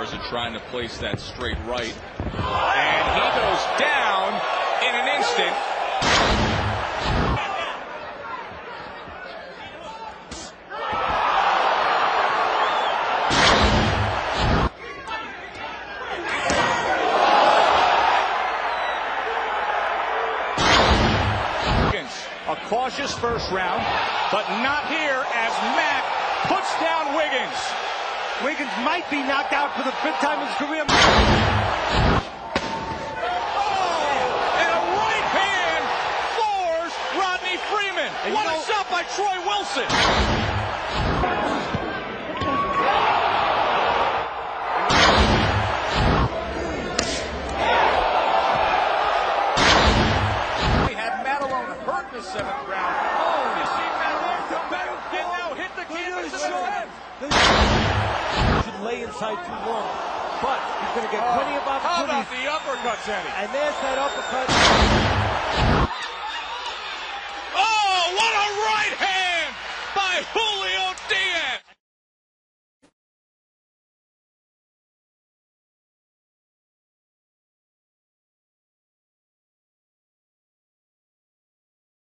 Garza trying to place that straight right. And he goes down in an instant. A cautious first round, but not here as Matt puts down Wiggins. Wiggins might be knocked out for the fifth time in his career. Oh, and a right hand floors Rodney Freeman. And you what a know- shot by Troy Wilson. We had Matalone hurt in the seventh round. Oh, you see Matalone come back and now hit the canvas in the head. Lay inside too long. But he's going to get oh, plenty of How about opportunities. the uppercuts, Eddie? And there's that uppercut. Oh, what a right hand by Julio